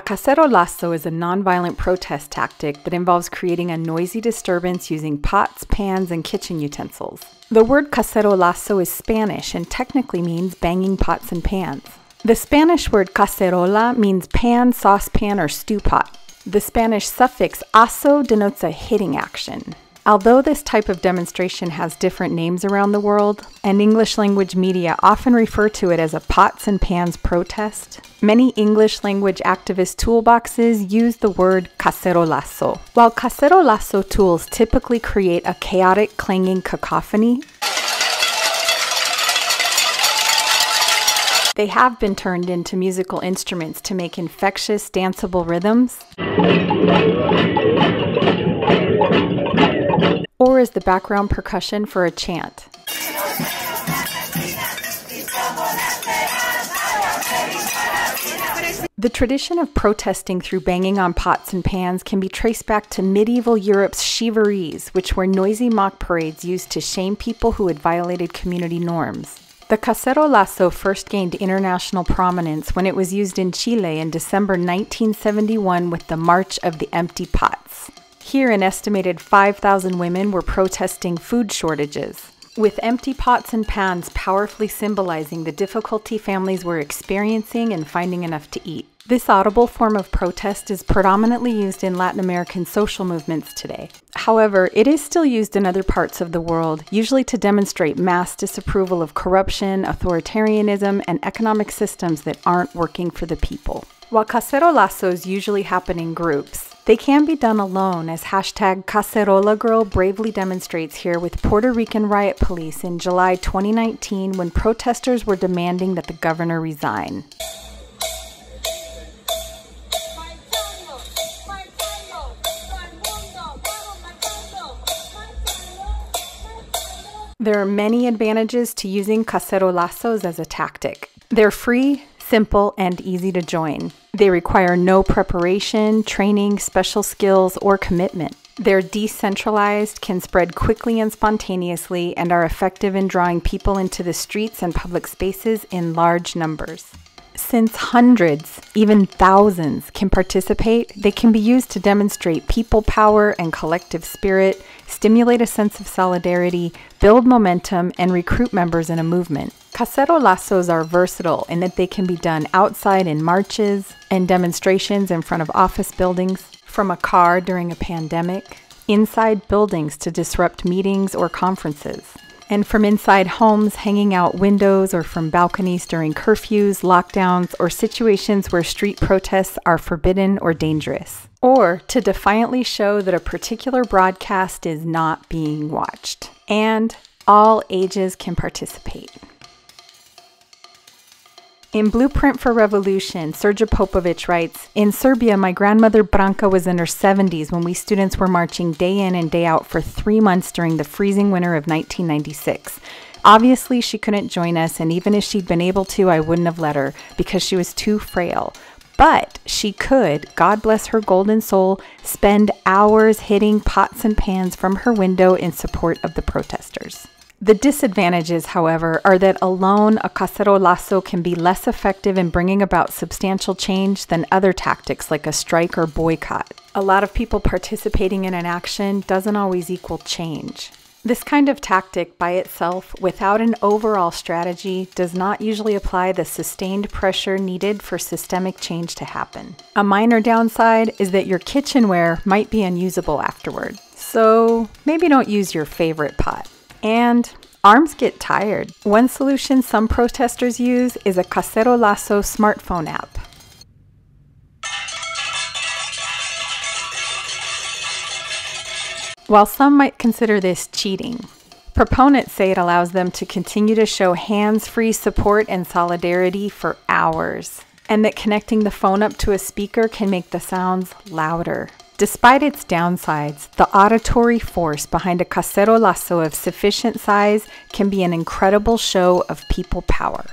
A cacerolazo is a nonviolent protest tactic that involves creating a noisy disturbance using pots, pans, and kitchen utensils. The word cacerolazo is Spanish and technically means banging pots and pans. The Spanish word cacerola means pan, saucepan, or stew pot. The Spanish suffix azo denotes a hitting action. Although this type of demonstration has different names around the world, and English language media often refer to it as a pots and pans protest, many English language activist toolboxes use the word cacerolazo. While cacerolazo tools typically create a chaotic clanging cacophony, they have been turned into musical instruments to make infectious, danceable rhythms or as the background percussion for a chant. The tradition of protesting through banging on pots and pans can be traced back to medieval Europe's shivarees, which were noisy mock parades used to shame people who had violated community norms. The cacerolazo first gained international prominence when it was used in Chile in December 1971 with the March of the Empty Pots. Here, an estimated 5,000 women were protesting food shortages, with empty pots and pans powerfully symbolizing the difficulty families were experiencing in finding enough to eat. This audible form of protest is predominantly used in Latin American social movements today. However, it is still used in other parts of the world, usually to demonstrate mass disapproval of corruption, authoritarianism, and economic systems that aren't working for the people. While cacerolazos usually happen in groups, they can be done alone, as hashtag Cacerola Girl bravely demonstrates here with Puerto Rican riot police in July 2019 when protesters were demanding that the governor resign. There are many advantages to using cacerolazos as a tactic. They're free, simple, and easy to join. They require no preparation, training, special skills, or commitment. They're decentralized, can spread quickly and spontaneously, and are effective in drawing people into the streets and public spaces in large numbers. Since hundreds, even thousands, can participate, they can be used to demonstrate people power and collective spirit, stimulate a sense of solidarity, build momentum, and recruit members in a movement. Cacerolazos are versatile in that they can be done outside in marches and demonstrations in front of office buildings, from a car during a pandemic, inside buildings to disrupt meetings or conferences, and from inside homes hanging out windows or from balconies during curfews, lockdowns, or situations where street protests are forbidden or dangerous, or to defiantly show that a particular broadcast is not being watched. And all ages can participate. In Blueprint for Revolution, Srđa Popović writes In Serbia, my grandmother Branka was in her 70s when we students were marching day in and day out for three months during the freezing winter of 1996. Obviously, she couldn't join us, and even if she'd been able to, I wouldn't have let her because she was too frail. But she could, God bless her golden soul, spend hours hitting pots and pans from her window in support of the protesters. The disadvantages, however, are that alone a cacerolazo can be less effective in bringing about substantial change than other tactics like a strike or boycott. A lot of people participating in an action doesn't always equal change. This kind of tactic by itself, without an overall strategy, does not usually apply the sustained pressure needed for systemic change to happen. A minor downside is that your kitchenware might be unusable afterward, so maybe don't use your favorite pot. And arms get tired. One solution some protesters use is a Cacerolazo smartphone app. While some might consider this cheating, proponents say it allows them to continue to show hands free support and solidarity for hours, and that connecting the phone up to a speaker can make the sounds louder. Despite its downsides, the auditory force behind a cacerolazo of sufficient size can be an incredible show of people power.